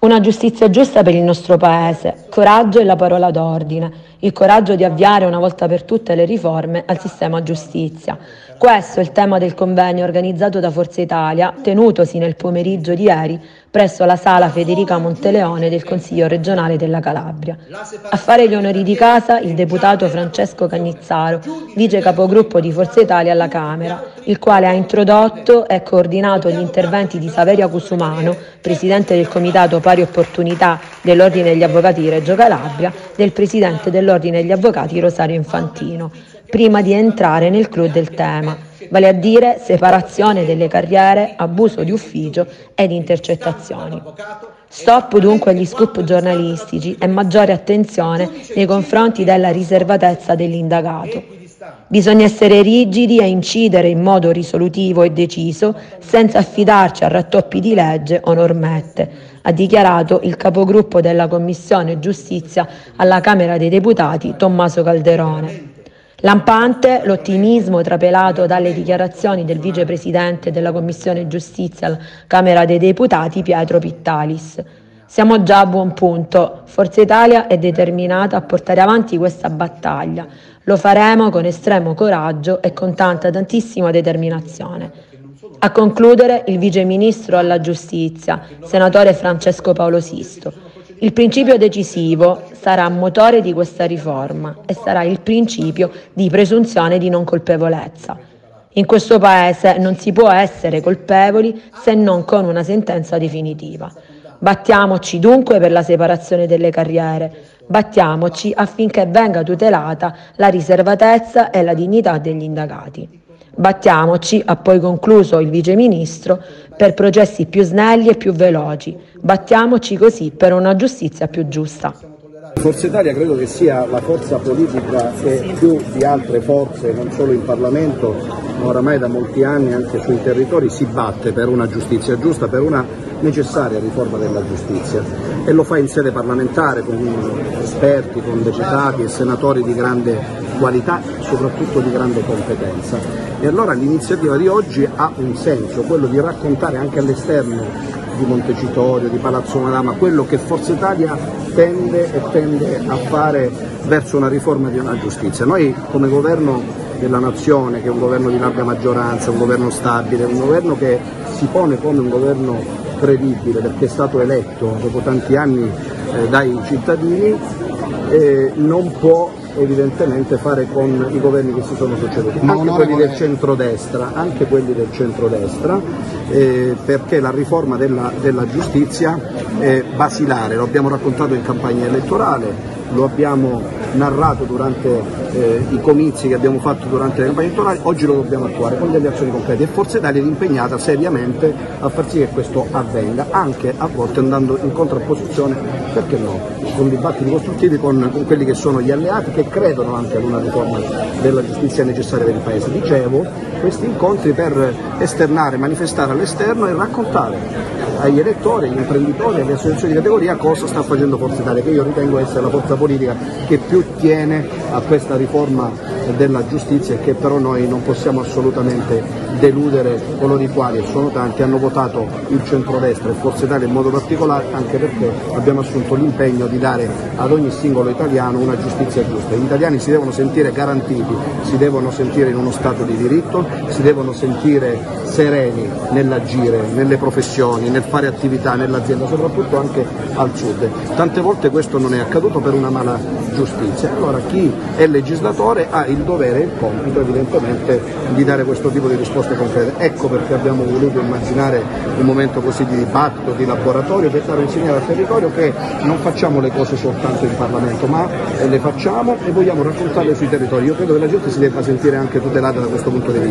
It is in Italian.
Una giustizia giusta per il nostro Paese, coraggio è la parola d'ordine, il coraggio di avviare una volta per tutte le riforme al sistema giustizia. Questo è il tema del convegno organizzato da Forza Italia, tenutosi nel pomeriggio di ieri presso la sala Federica Monteleone del Consiglio regionale della Calabria. A fare gli onori di casa il deputato Francesco Cagnizzaro, vice capogruppo di Forza Italia alla Camera, il quale ha introdotto e coordinato gli interventi di Saveria Cusumano, presidente del Comitato Pari Opportunità dell'Ordine degli Avvocati di Reggio Calabria, del presidente dell'Ordine degli Avvocati Rosario Infantino, prima di entrare nel clou del tema vale a dire separazione delle carriere, abuso di ufficio ed intercettazioni. Stop dunque agli scoop giornalistici e maggiore attenzione nei confronti della riservatezza dell'indagato. Bisogna essere rigidi e incidere in modo risolutivo e deciso senza affidarci a rattoppi di legge o normette, ha dichiarato il capogruppo della Commissione Giustizia alla Camera dei Deputati Tommaso Calderone. Lampante l'ottimismo trapelato dalle dichiarazioni del vicepresidente della Commissione Giustizia alla Camera dei Deputati Pietro Pittalis. Siamo già a buon punto. Forza Italia è determinata a portare avanti questa battaglia. Lo faremo con estremo coraggio e con tanta, tantissima determinazione. A concludere il Vice Ministro alla Giustizia, senatore Francesco Paolo Sisto. Il principio decisivo sarà motore di questa riforma e sarà il principio di presunzione di non colpevolezza. In questo Paese non si può essere colpevoli se non con una sentenza definitiva. Battiamoci dunque per la separazione delle carriere, battiamoci affinché venga tutelata la riservatezza e la dignità degli indagati. Battiamoci, ha poi concluso il Vice Ministro, per processi più snelli e più veloci. Battiamoci così per una giustizia più giusta. Forza Italia credo che sia la forza politica che più di altre forze, non solo in Parlamento, oramai da molti anni anche sui territori, si batte per una giustizia giusta, per una necessaria riforma della giustizia e lo fa in sede parlamentare con esperti, con deputati e senatori di grande qualità soprattutto di grande competenza. E allora l'iniziativa di oggi ha un senso, quello di raccontare anche all'esterno di Montecitorio, di Palazzo Marama, quello che Forza Italia tende e tende a fare verso una riforma di una giustizia. Noi come governo della nazione, che è un governo di larga maggioranza, un governo stabile, un governo che si pone come un governo credibile perché è stato eletto dopo tanti anni eh, dai cittadini, eh, non può evidentemente fare con i governi che si sono succeduti, anche quelli del centrodestra, anche quelli del centrodestra eh, perché la riforma della, della giustizia è basilare, lo abbiamo raccontato in campagna elettorale, lo abbiamo narrato durante eh, i comizi che abbiamo fatto durante le campagne elettorali, oggi lo dobbiamo attuare con delle azioni concrete e Forza Italia è impegnata seriamente a far sì che questo avvenga, anche a volte andando in contrapposizione, perché no, con dibattiti costruttivi con, con quelli che sono gli alleati che credono anche ad una riforma della giustizia necessaria per il Paese. Dicevo, questi incontri per esternare, manifestare all'esterno e raccontare agli elettori, agli imprenditori, alle associazioni di categoria cosa sta facendo Forza Italia, che io ritengo essere la forza politica che più tiene a questa riforma della giustizia e che però noi non possiamo assolutamente deludere coloro i quali, sono tanti, hanno votato il centrodestra e Forza Italia in modo particolare anche perché abbiamo assunto l'impegno di dare ad ogni singolo italiano una giustizia giusta. Gli italiani si devono sentire garantiti, si devono sentire in uno stato di diritto, si devono sentire sereni nell'agire, nelle professioni, nel fare attività nell'azienda, soprattutto anche al sud. Tante volte questo non è accaduto per una mala giustizia. Allora chi è legislatore ha il dovere e il compito evidentemente di dare questo tipo di risposte concrete. Ecco perché abbiamo voluto immaginare un momento così di dibattito, di laboratorio, per dare un segnale al territorio che non facciamo le cose soltanto in Parlamento, ma le facciamo e vogliamo raccontarle sui territori. Io credo che la gente si debba sentire anche tutelata da questo punto di vista.